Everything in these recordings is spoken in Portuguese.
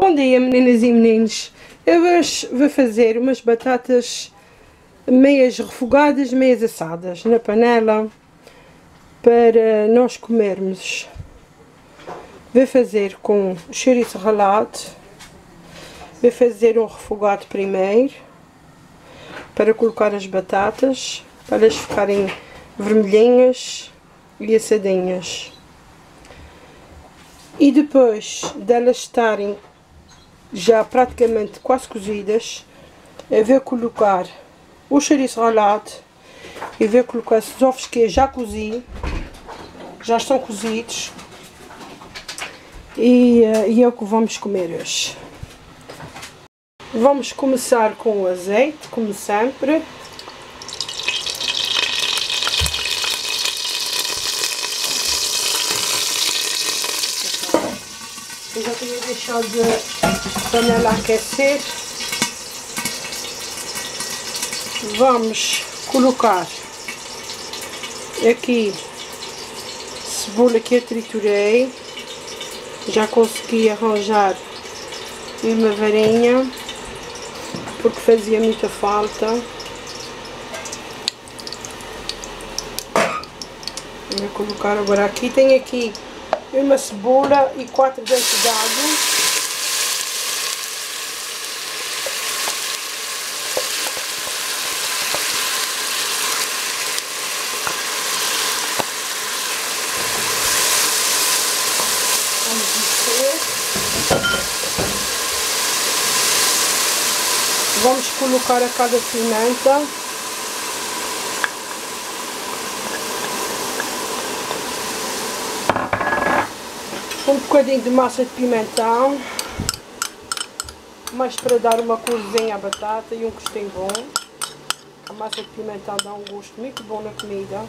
Bom dia meninas e meninos, eu hoje vou fazer umas batatas meias refogadas, meias assadas na panela para nós comermos. Vou fazer com chouriço ralado, vou fazer um refogado primeiro para colocar as batatas, para elas ficarem vermelhinhas e assadinhas. E depois delas estarem já praticamente quase cozidas, eu vou colocar o chouriço ralado e vou colocar esses ovos que já cozi, já estão cozidos e, eh, e é o que vamos comer hoje. Vamos começar com o azeite, como sempre. Eu já tinha deixado a panela aquecer. Vamos colocar aqui cebola que eu triturei. Já consegui arranjar uma varinha porque fazia muita falta. Vou colocar agora aqui. Tem aqui uma cebola e quatro dentes de água. Vamos mexer. Vamos colocar a cada pimenta. um bocadinho de massa de pimentão, mas para dar uma corzinha à batata e um gostinho bom. A massa de pimentão dá um gosto muito bom na comida.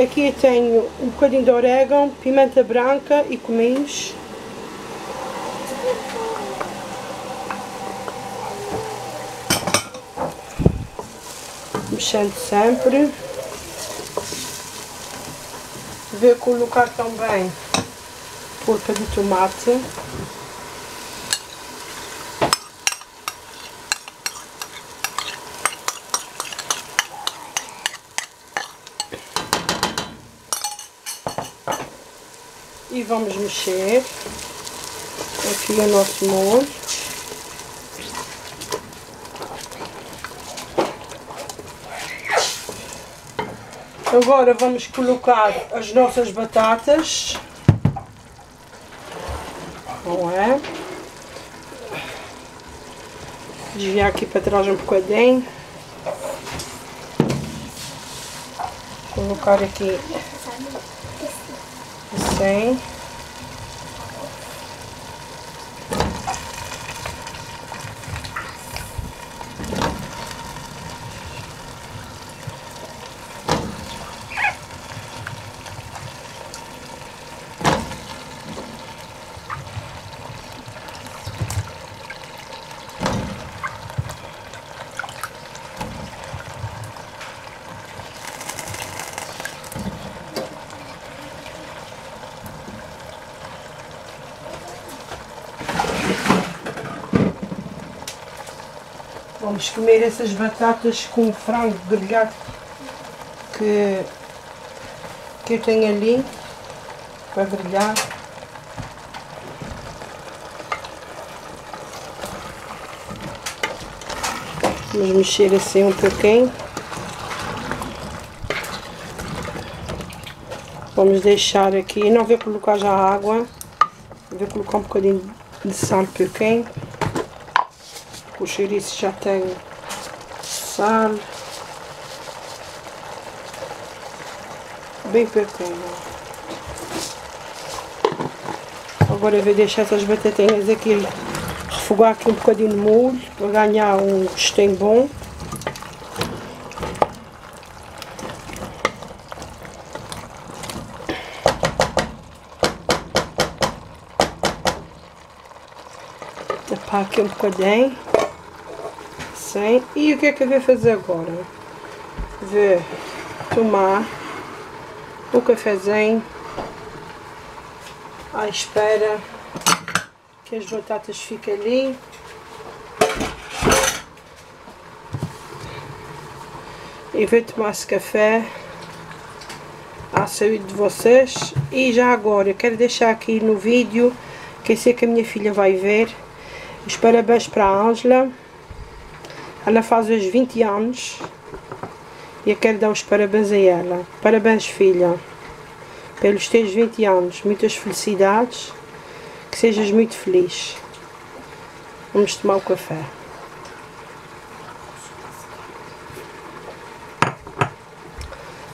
Aqui tenho um bocadinho de orégano, pimenta branca e cominhos. Mexendo sempre. Vou colocar também polpa de tomate. E vamos mexer aqui o nosso molho. Agora vamos colocar as nossas batatas. Não é? Desviar aqui para trás um bocadinho. Colocar aqui assim. Vamos comer essas batatas com frango grelhado que, que eu tenho ali para grelhar. Vamos mexer assim um pouquinho. Vamos deixar aqui, não vou colocar já água, vou colocar um bocadinho de sal pouquinho. O chouriço já tem sal. Bem pouquinho. Agora eu vou deixar essas batatinhas aqui refogar aqui um bocadinho de molho para ganhar um gostinho bom. Tapar aqui um bocadinho. E o que é que eu vou fazer agora? Vou tomar o cafezinho à espera que as batatas fiquem ali. E vou tomar esse café à saúde de vocês. E já agora, eu quero deixar aqui no vídeo, que sei que a minha filha vai ver, os parabéns para a Ângela. Ela faz os 20 anos. E eu quero dar os parabéns a ela. Parabéns, filha pelos teus 20 anos. Muitas felicidades. Que sejas muito feliz. Vamos tomar o café.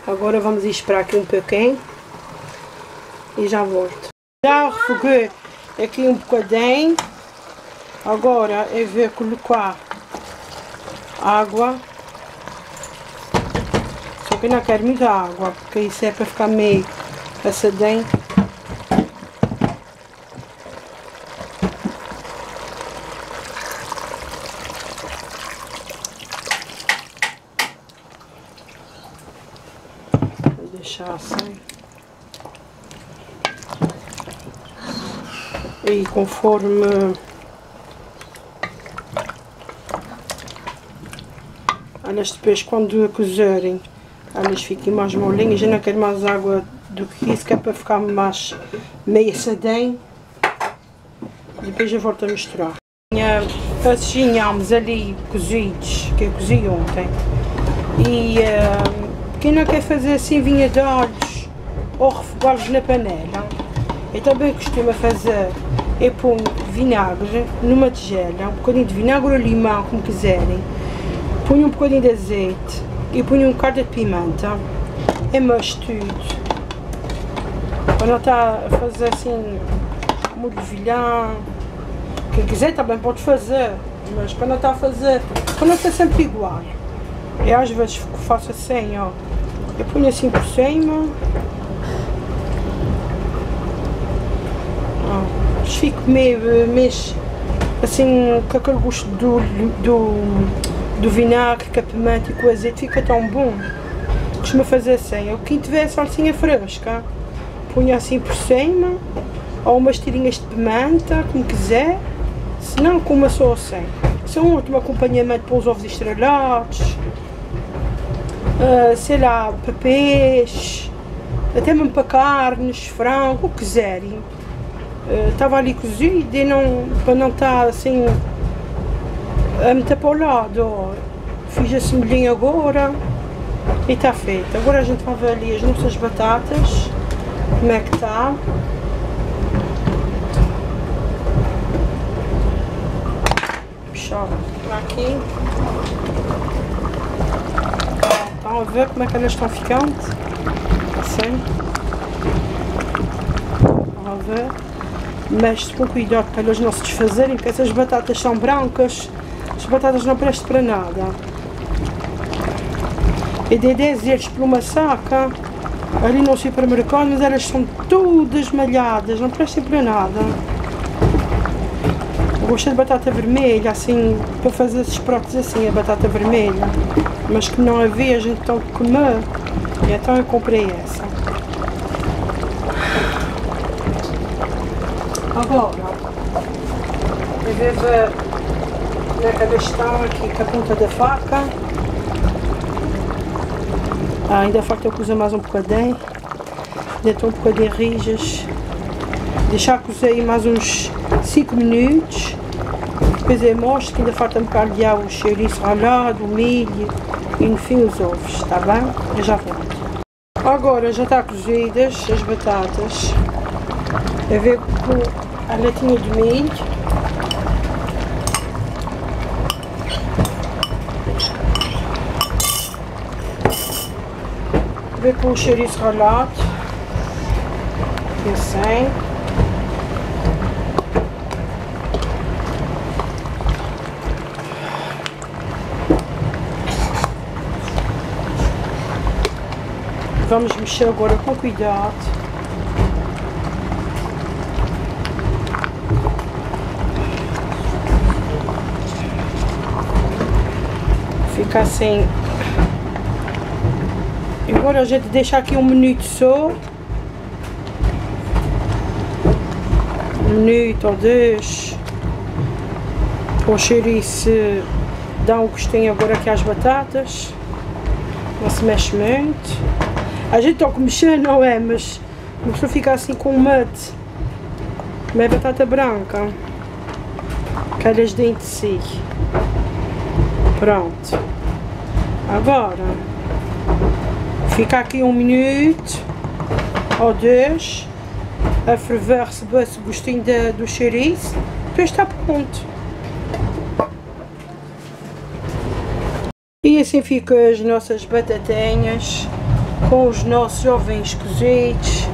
Agora vamos esperar aqui um pouquinho. E já volto. Já refoguei aqui um bocadinho. Agora eu vou colocar água. Só que não quero muita água, porque isso é para ficar meio. Vou deixar assim. E conforme elas depois quando cozerem elas fiquem mais molinhas, eu não quero mais água do que isso, que é para ficar mais meio assadinho. Depois eu volto a misturar. Tinha esses ali cozidos, que eu cozi ontem. E uh, quem não quer fazer assim vinha de olhos ou refogá-los na panela. Eu também costumo fazer, eu ponho vinagre numa tigela, um bocadinho de vinagre ou limão, como quiserem. Ponho um bocadinho de azeite e ponho um bocado de pimenta. E mexo tudo quando está a fazer assim molho de vilhão, quem quiser também pode fazer, mas quando está a fazer, quando está sempre igual. E às vezes faço assim, ó, eu ponho assim por cima, fico meio, meio assim com aquele gosto do, do, do vinagre, pimenta e com azeite, fica tão bom. Costumo fazer assim, eu quem tiver salsinha fresca punha assim por cima, ou umas tirinhas de pimenta, como quiser, se não, uma só assim. Isso é um ótimo acompanhamento para os ovos estrelados, uh, sei lá, para peixe, até mesmo para carnes, frango, o que quiserem. Estava uh, ali cozido e não, para não estar assim a meter para o lado. Fiz assim molhinho agora e está feito. Agora a gente vai ver ali as nossas batatas como é que está. Puxar aqui. Estão a ver como é que elas estão ficando? Assim. Estão a ver? Mexe com cuidado para elas não se desfazerem, porque essas batatas são brancas. As batatas não prestam para nada. E dei 10 euros por uma saca ali no supermercado, mas elas são todas malhadas, não prestam para nada. Gosto de batata vermelha, assim, para fazer esses pratos assim, a batata vermelha. Mas que não havia, a gente tem que comer. E então eu comprei essa. Agora, eu vejo na cabeça aqui com a ponta da faca. Ah, ainda falta cozer mais um bocadinho. Estão um bocadinho rijas. Deixar cozer mais uns 5 minutos. Depois eu mostro que ainda falta um bocado de o cheiriço ralado, o milho e no fim os ovos, está bem? Eu já volto. Agora já está cozidas as batatas. Eu vejo com a latinha de milho. Ver com o chouriço ralado. Assim. Vamos mexer agora com cuidado. Fica assim Agora a gente deixa aqui um minuto só. um minuto ou dois. Para o chouriço dar um gostinho agora aqui às batatas. Não se mexe muito. A gente toca mexer não é, mas a pessoa fica assim com mate. Uma batata branca. Calhas dentro de si pronto. Agora fica aqui um minuto ou dois a ferver, receber esse gostinho de, do chouriço, depois está pronto. E assim ficam as nossas batatinhas com os nossos ovos cozidos.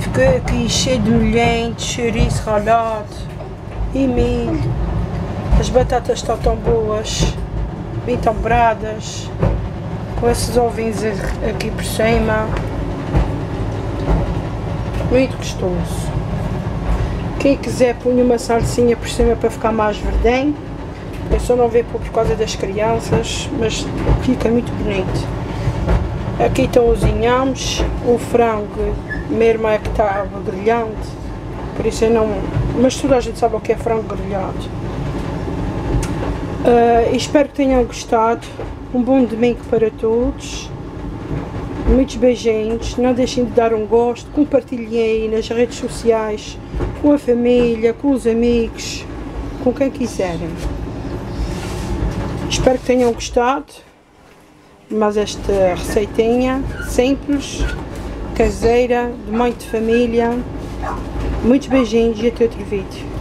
Ficou aqui cheio de molhento, chouriço ralado e milho. As batatas estão tão boas, bem tempradas, com esses ovinhos aqui por cima muito gostoso. Quem quiser põe uma salsinha por cima para ficar mais verdinho. Eu só não vejo por causa das crianças, mas fica muito bonito. Aqui estão os inhames, o frango, minha irmã é que estava grelhando, por isso eu não. Mas toda a gente sabe o que é frango grelhado. Uh, espero que tenham gostado. Um bom domingo para todos. Muitos beijinhos, não deixem de dar um gosto, compartilhem nas redes sociais, com a família, com os amigos, com quem quiserem. Espero que tenham gostado, mas esta receitinha simples, caseira, de mãe de família. Muitos beijinhos e até outro vídeo.